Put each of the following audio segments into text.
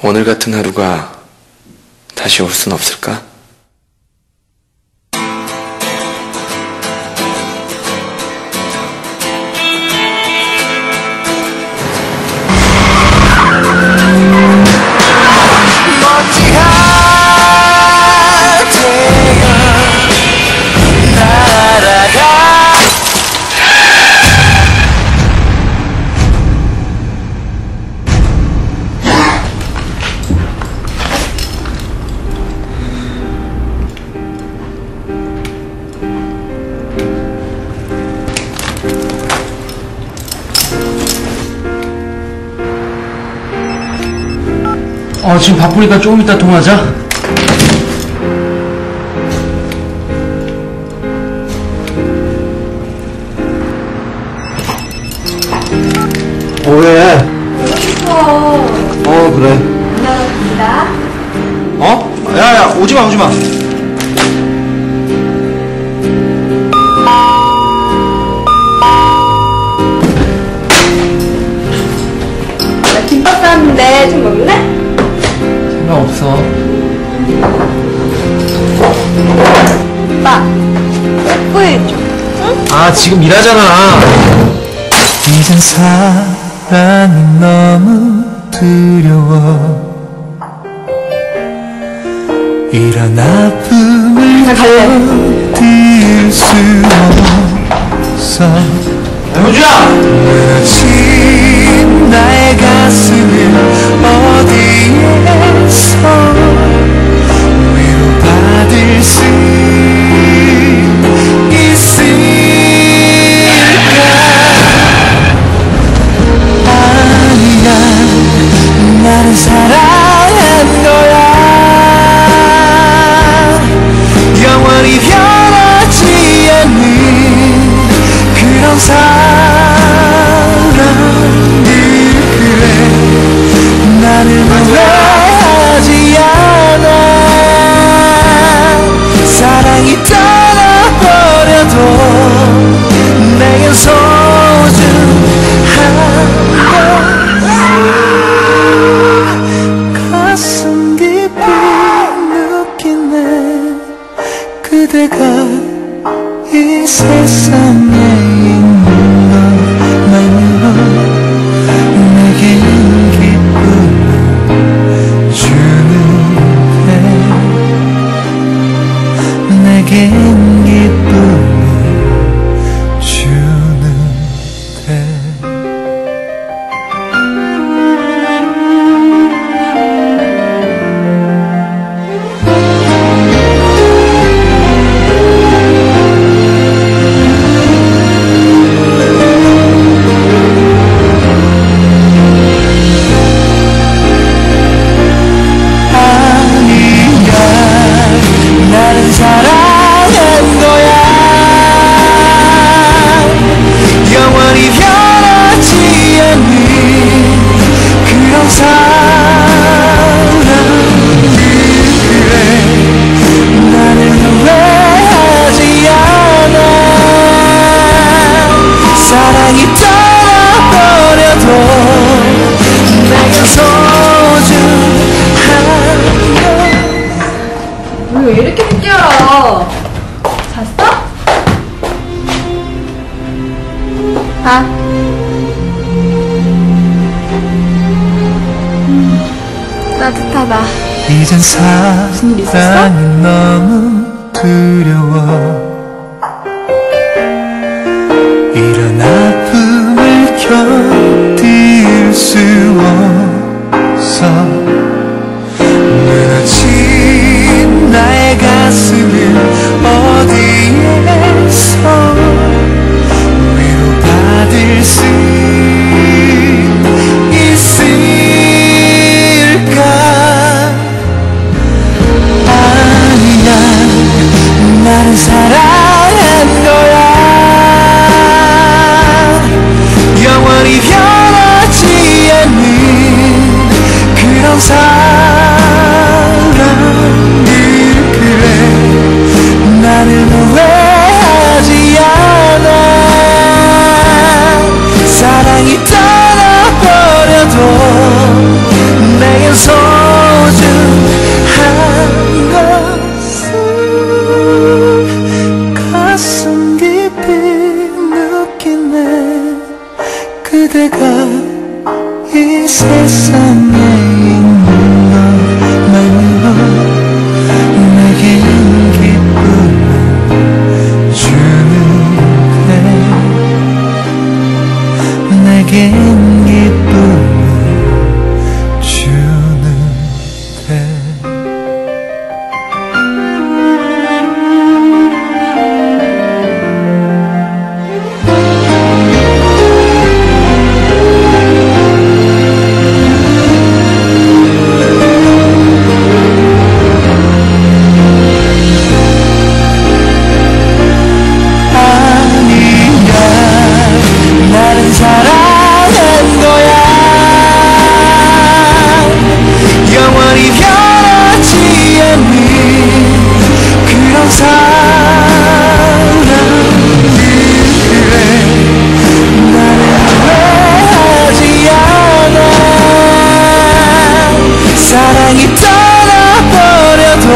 오늘 같은 하루가 다시 올 순 없을까? 어, 지금 바쁘니까 조금 이따 통화하자. 어, 왜? 어, 그래. 어? 야, 야, 오지 마, 오지 마. 나 김밥 쌌는데 좀 먹을래? 상관없어. 오빠 뽀뽀해줘 아, 지금 일하잖아. 이젠 사랑이 너무 두려워 이런 아픔을 나 갈래 그대가 이 세상에 있는 것만으로 내겐 기쁨을 주는데. 내겐 아. 음, 따뜻하다. 이젠? 사랑이 너무 두려워 변하지 않는 그런 사 사랑이 떠나버려도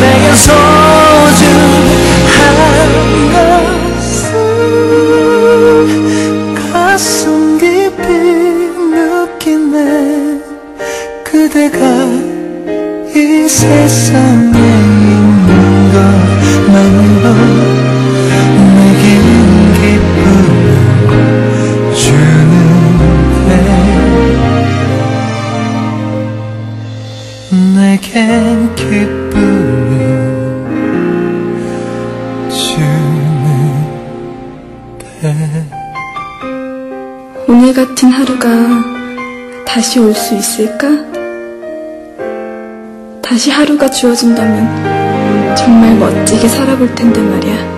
내겐 소중한 것은 가슴 깊이 느끼네. 그대가 이 세상에 있는 것만으로 오늘 같은 하루가 다시 올 수 있을까? 다시 하루가 주어진다면 정말 멋지게 살아볼 텐데 말이야.